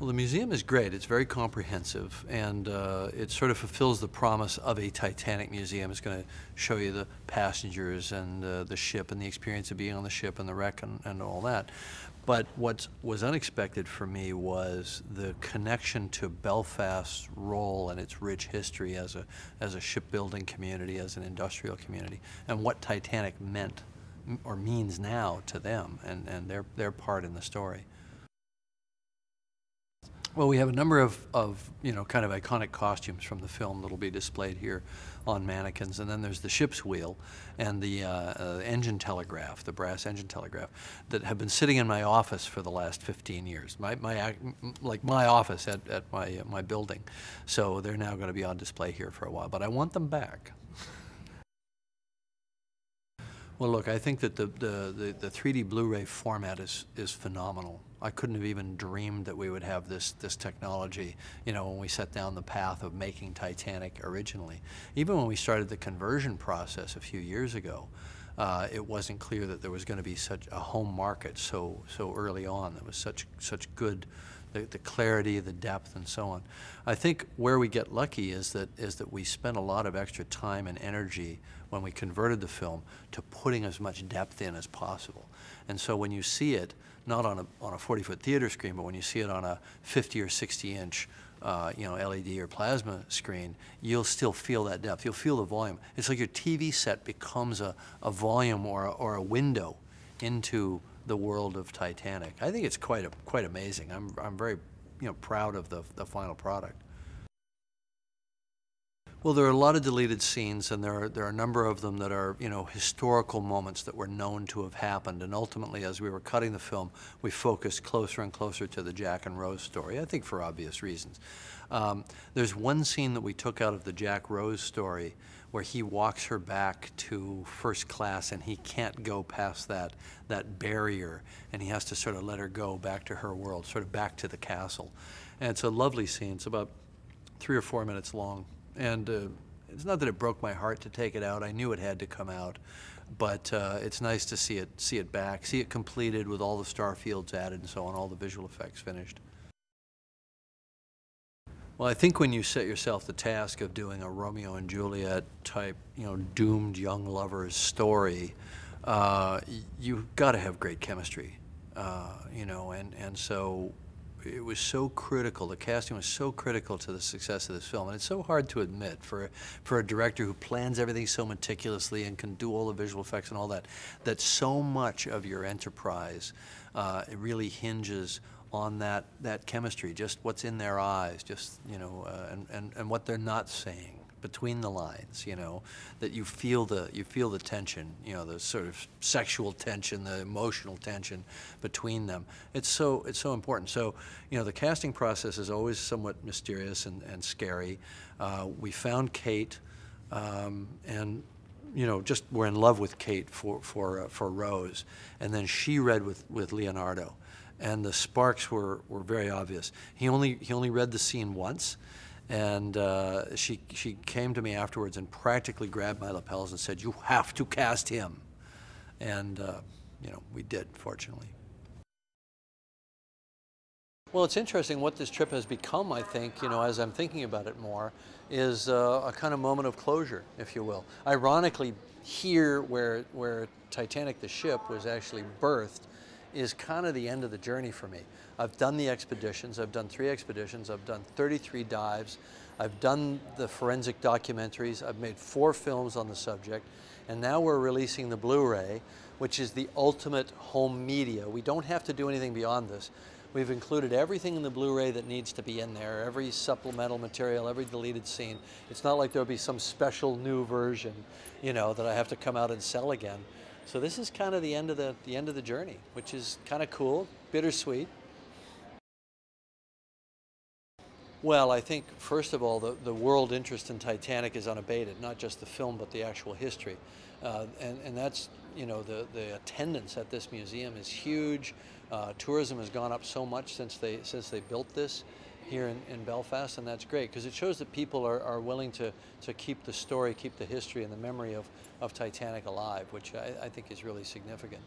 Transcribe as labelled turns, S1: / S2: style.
S1: Well, the museum is great. It's very comprehensive, and uh, it sort of fulfills the promise of a Titanic museum. It's going to show you the passengers and uh, the ship and the experience of being on the ship and the wreck and, and all that. But what was unexpected for me was the connection to Belfast's role and its rich history as a, as a shipbuilding community, as an industrial community, and what Titanic meant or means now to them and, and their, their part in the story. Well, we have a number of, of, you know, kind of iconic costumes from the film that'll be displayed here on mannequins. And then there's the ship's wheel and the uh, uh, engine telegraph, the brass engine telegraph, that have been sitting in my office for the last 15 years. My, my, like my office at, at my, uh, my building. So they're now going to be on display here for a while. But I want them back. Well, look, I think that the, the, the, the 3D Blu-ray format is, is phenomenal. I couldn't have even dreamed that we would have this, this technology, you know, when we set down the path of making Titanic originally. Even when we started the conversion process a few years ago, uh, it wasn't clear that there was going to be such a home market so, so early on. There was such, such good the, the clarity, the depth, and so on. I think where we get lucky is that is that we spent a lot of extra time and energy when we converted the film to putting as much depth in as possible. And so when you see it, not on a on a 40 foot theater screen, but when you see it on a 50 or 60 inch uh, you know, LED or plasma screen, you'll still feel that depth. You'll feel the volume. It's like your TV set becomes a, a volume or a, or a window into the world of Titanic. I think it's quite a, quite amazing. I'm I'm very you know proud of the the final product. Well, there are a lot of deleted scenes, and there are, there are a number of them that are, you know, historical moments that were known to have happened. And ultimately, as we were cutting the film, we focused closer and closer to the Jack and Rose story, I think for obvious reasons. Um, there's one scene that we took out of the Jack Rose story where he walks her back to first class and he can't go past that, that barrier and he has to sort of let her go back to her world, sort of back to the castle. And it's a lovely scene. It's about three or four minutes long. And uh, it's not that it broke my heart to take it out. I knew it had to come out, but uh, it's nice to see it see it back, see it completed with all the star fields added and so on, all the visual effects finished. Well, I think when you set yourself the task of doing a Romeo and Juliet type, you know, doomed young lovers story, uh, you've got to have great chemistry, uh, you know, and and so it was so critical. The casting was so critical to the success of this film, and it's so hard to admit for for a director who plans everything so meticulously and can do all the visual effects and all that. That so much of your enterprise uh, really hinges on that that chemistry, just what's in their eyes, just you know, uh, and, and and what they're not saying between the lines, you know, that you feel the you feel the tension, you know, the sort of sexual tension, the emotional tension between them. It's so it's so important. So, you know, the casting process is always somewhat mysterious and, and scary. Uh, we found Kate, um, and you know, just we're in love with Kate for for uh, for Rose, and then she read with with Leonardo, and the sparks were were very obvious. He only he only read the scene once and uh, she, she came to me afterwards and practically grabbed my lapels and said, You have to cast him. And, uh, you know, we did, fortunately. Well, it's interesting what this trip has become, I think, you know, as I'm thinking about it more, is uh, a kind of moment of closure, if you will. Ironically, here where, where Titanic the ship was actually birthed is kind of the end of the journey for me. I've done the expeditions. I've done three expeditions. I've done 33 dives. I've done the forensic documentaries. I've made four films on the subject. And now we're releasing the Blu-ray, which is the ultimate home media. We don't have to do anything beyond this. We've included everything in the Blu-ray that needs to be in there, every supplemental material, every deleted scene. It's not like there'll be some special new version, you know, that I have to come out and sell again. So this is kind of the end of the, the end of the journey, which is kind of cool, bittersweet. Well, I think first of all, the, the world interest in Titanic is unabated, not just the film, but the actual history. Uh, and, and that's, you know, the, the attendance at this museum is huge. Uh, tourism has gone up so much since they, since they built this here in, in Belfast, and that's great because it shows that people are, are willing to, to keep the story, keep the history and the memory of, of Titanic alive, which I, I think is really significant.